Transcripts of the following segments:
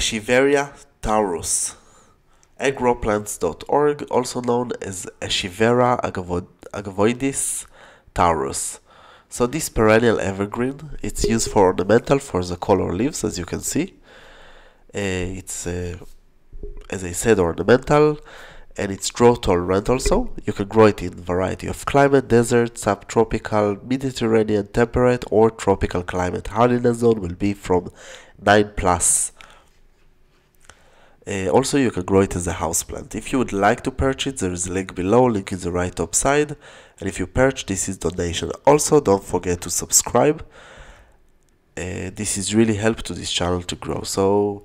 Echeveria taurus. Agroplants.org, also known as Echeveria agavoides taurus. So this perennial evergreen, it's used for ornamental for the color leaves, as you can see. Uh, it's, uh, as I said, ornamental, and it's drought tolerant also. You can grow it in variety of climate, desert, subtropical, Mediterranean, temperate, or tropical climate. Hardiness zone will be from 9 plus. Uh, also, you can grow it as a house plant. If you would like to purchase, there is a link below, link in the right top side. And if you purchase, this is donation. Also, don't forget to subscribe. Uh, this is really help to this channel to grow. So,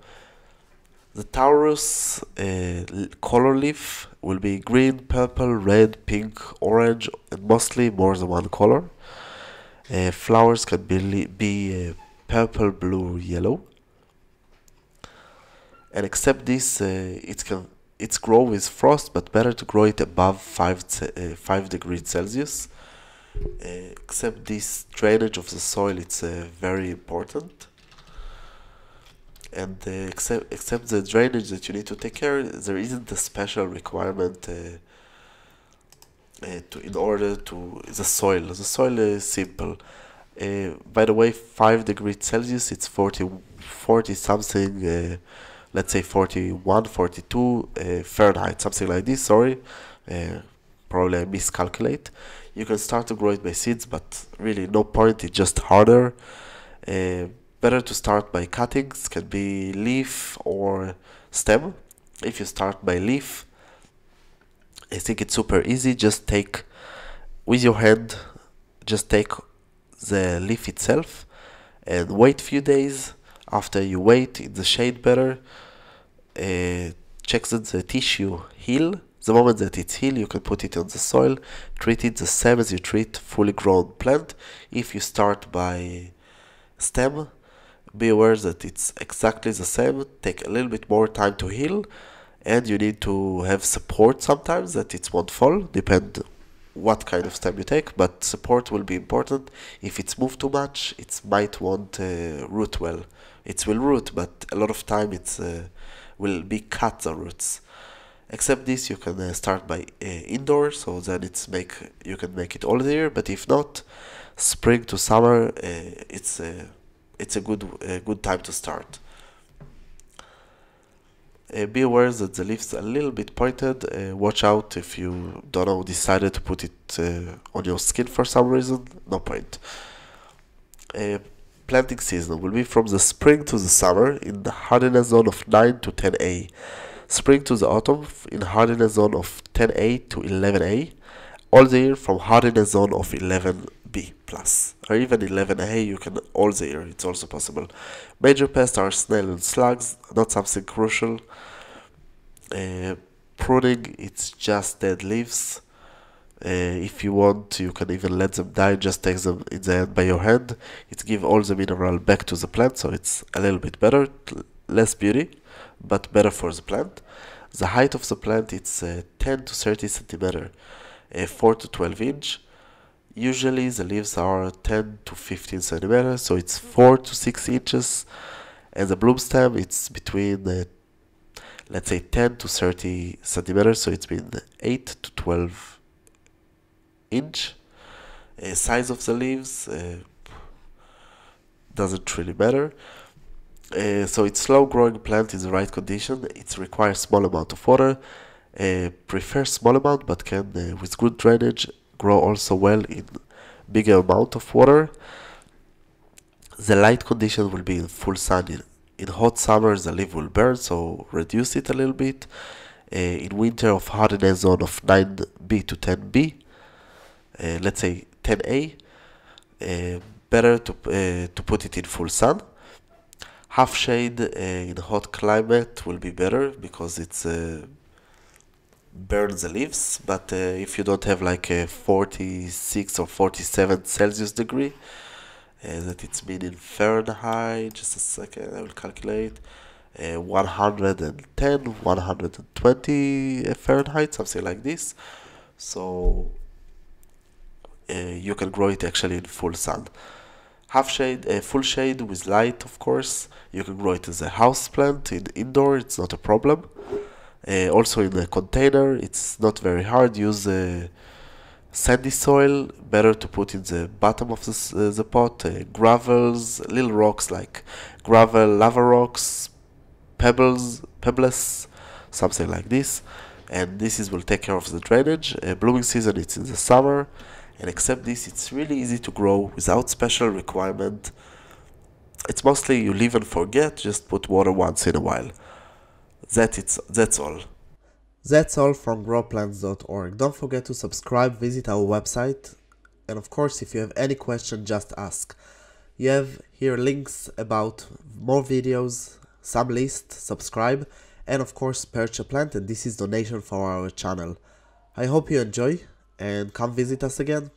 the Taurus uh, color leaf will be green, purple, red, pink, orange, and mostly more than one color. Uh, flowers can be, be uh, purple, blue, yellow and except this uh, it can it's grow with frost but better to grow it above 5, uh, 5 degrees Celsius. Uh, except this drainage of the soil it's uh, very important. And uh, except except the drainage that you need to take care there isn't a special requirement uh, to in order to the soil the soil is simple. By the way 5 degrees Celsius it's 40 40 something let's say 41, 42 uh, Fahrenheit, something like this, sorry, uh, probably I miscalculate. You can start to grow it by seeds, but really no point, it's just harder. Uh, better to start by cuttings, can be leaf or stem. If you start by leaf, I think it's super easy, just take with your hand, just take the leaf itself and wait few days after you wait in the shade better uh, checks that the tissue heal. The moment that it's healed, you can put it on the soil, treat it the same as you treat fully grown plant. If you start by stem, be aware that it's exactly the same, take a little bit more time to heal, and you need to have support sometimes that it won't fall, depend what kind of stem you take, but support will be important. If it's moved too much, it might want uh, root well. It will root, but a lot of time it's uh, will be cut the roots. Except this you can uh, start by uh, indoor so then it's make you can make it all year but if not spring to summer uh, it's a uh, it's a good a good time to start. Uh, be aware that the leaves are a little bit pointed uh, watch out if you don't know decided to put it on your skin for some reason no point planting season will be from the spring to the summer in the hardiness zone of 9 to 10A. Spring to the autumn in hardiness zone of 10A to 11A. All the year from hardiness zone of 11B plus. Or even 11A you can all the year, it's also possible. Major pests are snail and slugs, not something crucial. Uh, pruning, it's just dead leaves. Uh, if you want, you can even let them die, just take them in the end by your hand. It gives all the mineral back to the plant, so it's a little bit better, less beauty, but better for the plant. The height of the plant it's uh, 10 to 30 centimeter, uh, 4 to 12 inch. Usually the leaves are 10 to 15 centimeters, so it's 4 to 6 inches. And the bloom stem it's between uh, let's say 10 to 30 centimeters, so it's been 8 to 12 inch uh, size of the leaves uh, doesn't really matter? Uh, so it's slow growing plant in the right condition. It requires small amount of water. Uh, prefer small amount but can uh, with good drainage grow also well in bigger amount of water. The light condition will be in full sun. In, in hot summer the leaf will burn so reduce it a little bit. Uh, in winter of hardiness zone of 9b to 10b uh, let's say 10A, uh, better to, uh, to put it in full sun. Half shade in hot climate will be better because it's burn the leaves but uh, if you don't have like a 46 or 47 celsius degree uh, that it's mean in fahrenheit just a second i will calculate uh, 110 120 fahrenheit something like this so uh, you can grow it actually in full sun half shade, uh, full shade with light, of course. You can grow it as a house plant in indoor, it's not a problem. Uh, also in a container, it's not very hard. Use uh, sandy soil, better to put in the bottom of the, uh, the pot, uh, gravels, little rocks like gravel, lava rocks, pebbles, pebbles, something like this. And this is will take care of the drainage. Uh, blooming season, it's in the summer. And except this, it's really easy to grow without special requirement. It's mostly you leave and forget, just put water once in a while. That it's, that's all. That's all from growplants.org. Don't forget to subscribe, visit our website, and of course, if you have any question, just ask. You have here links about more videos, some list, subscribe, and of course, purchase a plant, and this is donation for our channel. I hope you enjoy, and come visit us again.